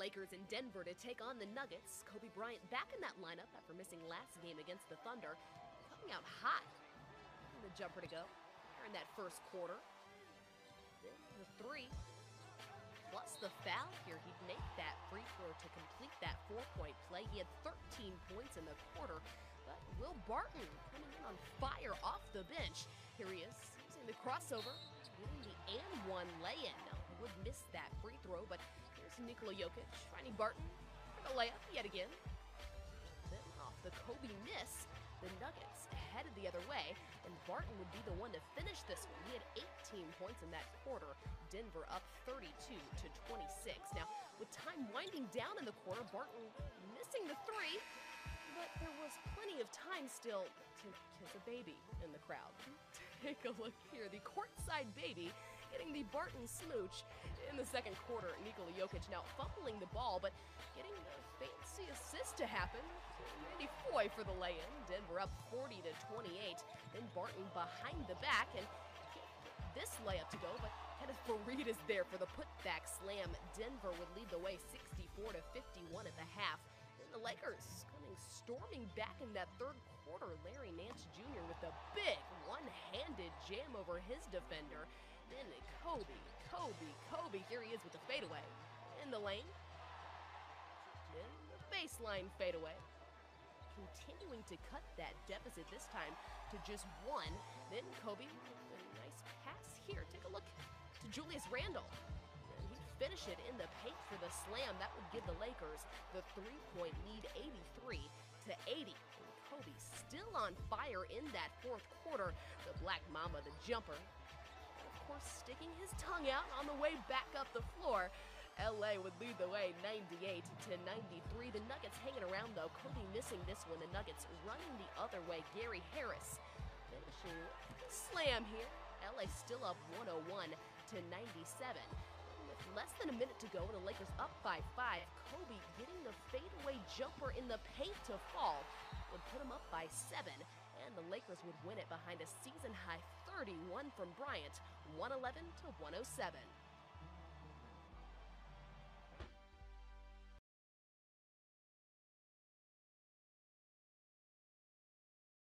Lakers in Denver to take on the Nuggets. Kobe Bryant back in that lineup after missing last game against the Thunder. Coming out hot. And the jumper to go in that first quarter. Then the three. Plus the foul here. He'd make that free throw to complete that four point play. He had 13 points in the quarter. But Will Barton coming in on fire off the bench. Here he is using the crossover, getting the and one lay in. Now, here's Nikola Jokic finding Barton for the layup yet again. Then off the Kobe miss, the Nuggets headed the other way, and Barton would be the one to finish this one. He had 18 points in that quarter. Denver up 32 to 26. Now, with time winding down in the quarter, Barton missing the three, but there was plenty of time still to kiss a baby in the crowd. Take a look here. The courtside baby getting the Barton smooch in the second quarter. Nikola Jokic now fumbling the ball, but getting the fancy assist to happen. Randy Foye for the lay-in. Denver up 40 to 28. Then Barton behind the back and this layup to go, but Kenneth Faried is there for the putback slam. Denver would lead the way 64 to 51 at the half. The Lakers coming storming back in that third quarter. Larry Nance Jr. with a big one-handed jam over his defender. Then Kobe, Kobe, Kobe. Here he is with the fadeaway in the lane. Then the baseline fadeaway. Continuing to cut that deficit this time to just one. Then Kobe a nice pass here. Take a look to Julius Randle. Finish it in the paint for the slam. That would give the Lakers the three-point lead 83 to 80. And Kobe still on fire in that fourth quarter. The Black Mamba, the jumper, of course, sticking his tongue out on the way back up the floor. LA would lead the way 98 to 93. The Nuggets hanging around though. Kobe missing this one. The Nuggets running the other way. Gary Harris finishing slam here. LA still up 101 to 97. Less than a minute to go and the Lakers up by five, Kobe getting the fadeaway jumper in the paint to fall would put him up by seven and the Lakers would win it behind a season high 31 from Bryant, 111 to 107.